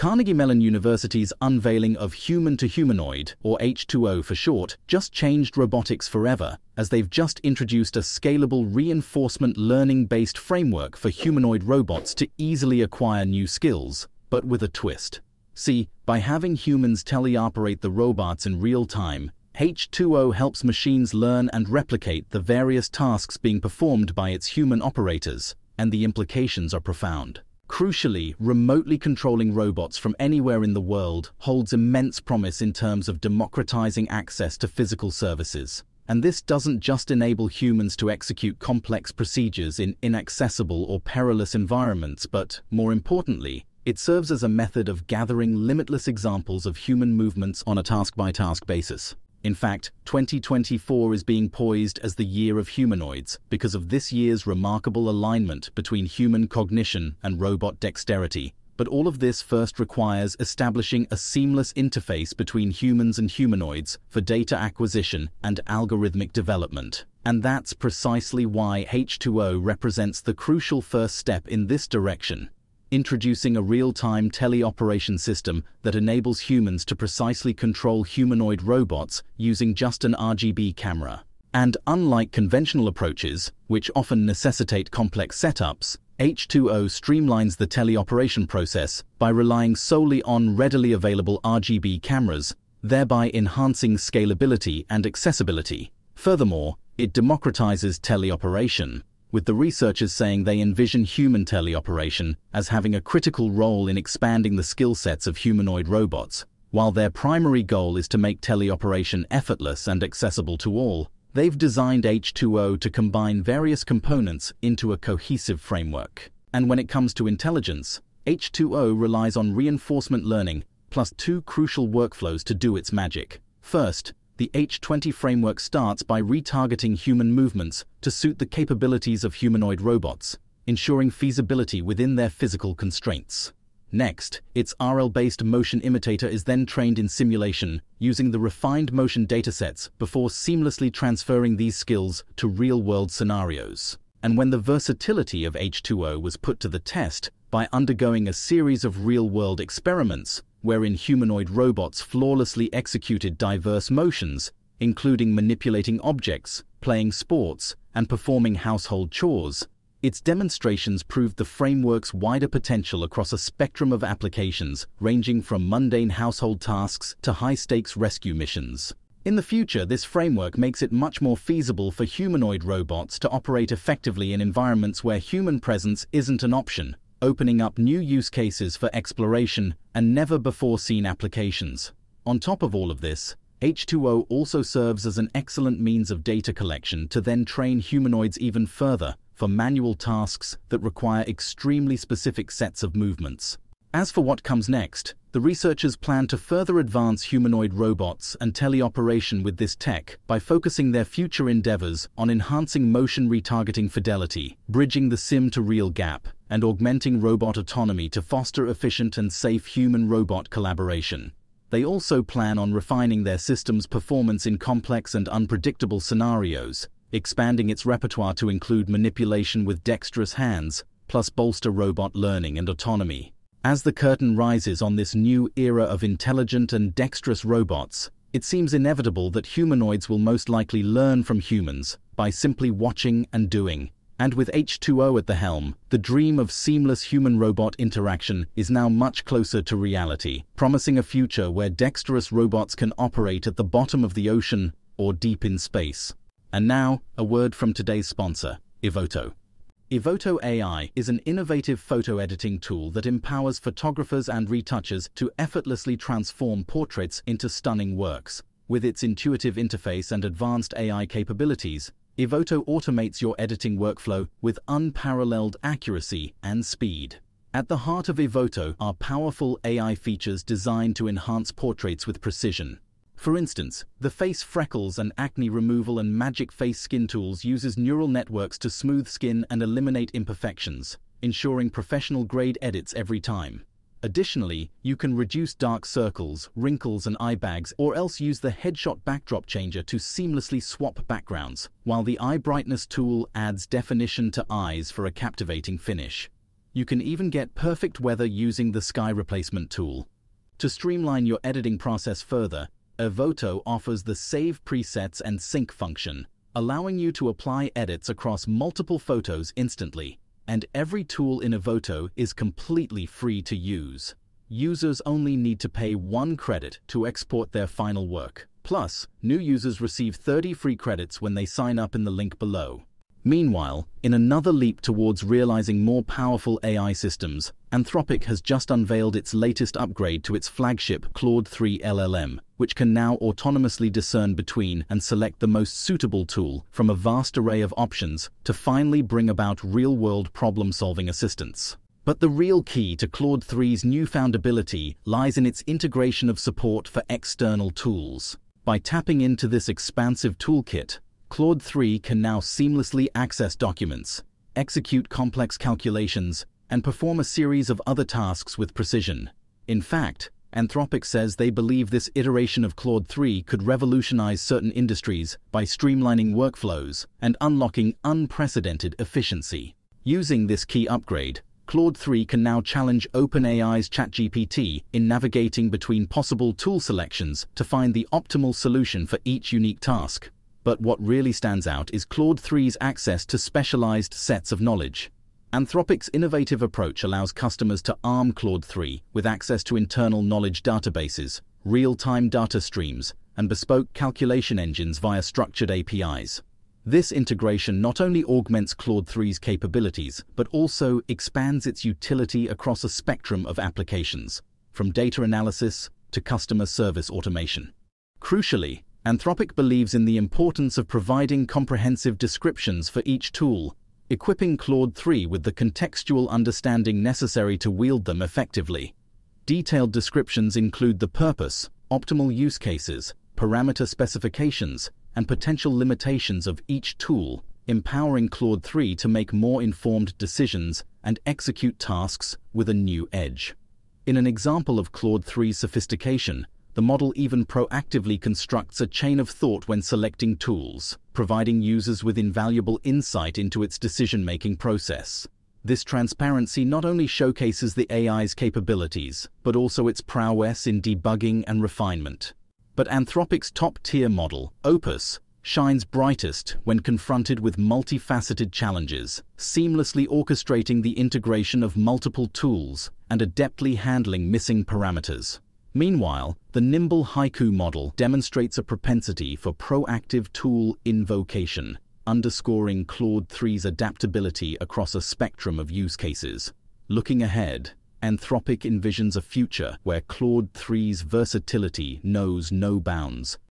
Carnegie Mellon University's unveiling of Human to Humanoid, or H2O for short, just changed robotics forever, as they've just introduced a scalable reinforcement learning-based framework for humanoid robots to easily acquire new skills, but with a twist. See, by having humans teleoperate the robots in real time, H2O helps machines learn and replicate the various tasks being performed by its human operators, and the implications are profound. Crucially, remotely controlling robots from anywhere in the world holds immense promise in terms of democratizing access to physical services. And this doesn't just enable humans to execute complex procedures in inaccessible or perilous environments, but, more importantly, it serves as a method of gathering limitless examples of human movements on a task-by-task -task basis. In fact, 2024 is being poised as the year of humanoids because of this year's remarkable alignment between human cognition and robot dexterity. But all of this first requires establishing a seamless interface between humans and humanoids for data acquisition and algorithmic development. And that's precisely why H2O represents the crucial first step in this direction introducing a real-time teleoperation system that enables humans to precisely control humanoid robots using just an RGB camera. And unlike conventional approaches, which often necessitate complex setups, H2O streamlines the teleoperation process by relying solely on readily available RGB cameras, thereby enhancing scalability and accessibility. Furthermore, it democratizes teleoperation, with the researchers saying they envision human teleoperation as having a critical role in expanding the skill sets of humanoid robots. While their primary goal is to make teleoperation effortless and accessible to all, they've designed H2O to combine various components into a cohesive framework. And when it comes to intelligence, H2O relies on reinforcement learning plus two crucial workflows to do its magic. First, the H2O framework starts by retargeting human movements to suit the capabilities of humanoid robots, ensuring feasibility within their physical constraints. Next, its RL-based motion imitator is then trained in simulation using the refined motion datasets before seamlessly transferring these skills to real-world scenarios. And when the versatility of H2O was put to the test by undergoing a series of real-world experiments, wherein humanoid robots flawlessly executed diverse motions, including manipulating objects, playing sports, and performing household chores. Its demonstrations proved the framework's wider potential across a spectrum of applications, ranging from mundane household tasks to high-stakes rescue missions. In the future, this framework makes it much more feasible for humanoid robots to operate effectively in environments where human presence isn't an option, opening up new use cases for exploration and never-before-seen applications. On top of all of this, H2O also serves as an excellent means of data collection to then train humanoids even further for manual tasks that require extremely specific sets of movements. As for what comes next, the researchers plan to further advance humanoid robots and teleoperation with this tech by focusing their future endeavors on enhancing motion retargeting fidelity, bridging the sim-to-real gap, and augmenting robot autonomy to foster efficient and safe human-robot collaboration. They also plan on refining their system's performance in complex and unpredictable scenarios, expanding its repertoire to include manipulation with dexterous hands, plus bolster robot learning and autonomy. As the curtain rises on this new era of intelligent and dexterous robots, it seems inevitable that humanoids will most likely learn from humans by simply watching and doing. And with H2O at the helm, the dream of seamless human-robot interaction is now much closer to reality, promising a future where dexterous robots can operate at the bottom of the ocean or deep in space. And now, a word from today's sponsor, Evoto. Evoto AI is an innovative photo editing tool that empowers photographers and retouchers to effortlessly transform portraits into stunning works. With its intuitive interface and advanced AI capabilities, Evoto automates your editing workflow with unparalleled accuracy and speed. At the heart of Evoto are powerful AI features designed to enhance portraits with precision. For instance, the face freckles and acne removal and magic face skin tools uses neural networks to smooth skin and eliminate imperfections, ensuring professional grade edits every time. Additionally, you can reduce dark circles, wrinkles and eye bags or else use the headshot backdrop changer to seamlessly swap backgrounds, while the eye brightness tool adds definition to eyes for a captivating finish. You can even get perfect weather using the sky replacement tool. To streamline your editing process further, Evoto offers the Save Presets and Sync function, allowing you to apply edits across multiple photos instantly. And every tool in Evoto is completely free to use. Users only need to pay one credit to export their final work. Plus, new users receive 30 free credits when they sign up in the link below. Meanwhile, in another leap towards realizing more powerful AI systems, Anthropic has just unveiled its latest upgrade to its flagship Claude 3 LLM, which can now autonomously discern between and select the most suitable tool from a vast array of options to finally bring about real-world problem-solving assistance. But the real key to Claude 3's newfound ability lies in its integration of support for external tools. By tapping into this expansive toolkit, Claude 3 can now seamlessly access documents, execute complex calculations, and perform a series of other tasks with precision. In fact, Anthropic says they believe this iteration of Claude 3 could revolutionize certain industries by streamlining workflows and unlocking unprecedented efficiency. Using this key upgrade, Claude 3 can now challenge OpenAI's ChatGPT in navigating between possible tool selections to find the optimal solution for each unique task. But what really stands out is Claude 3's access to specialized sets of knowledge. Anthropic's innovative approach allows customers to arm Claude 3 with access to internal knowledge databases, real-time data streams, and bespoke calculation engines via structured APIs. This integration not only augments Claude 3's capabilities, but also expands its utility across a spectrum of applications, from data analysis to customer service automation. Crucially, Anthropic believes in the importance of providing comprehensive descriptions for each tool, equipping Claude 3 with the contextual understanding necessary to wield them effectively. Detailed descriptions include the purpose, optimal use cases, parameter specifications, and potential limitations of each tool, empowering Claude 3 to make more informed decisions and execute tasks with a new edge. In an example of Claude 3's sophistication, the model even proactively constructs a chain of thought when selecting tools, providing users with invaluable insight into its decision-making process. This transparency not only showcases the AI's capabilities, but also its prowess in debugging and refinement. But Anthropic's top-tier model, Opus, shines brightest when confronted with multifaceted challenges, seamlessly orchestrating the integration of multiple tools and adeptly handling missing parameters. Meanwhile, the nimble Haiku model demonstrates a propensity for proactive tool invocation, underscoring Claude 3's adaptability across a spectrum of use cases. Looking ahead, Anthropic envisions a future where Claude 3's versatility knows no bounds,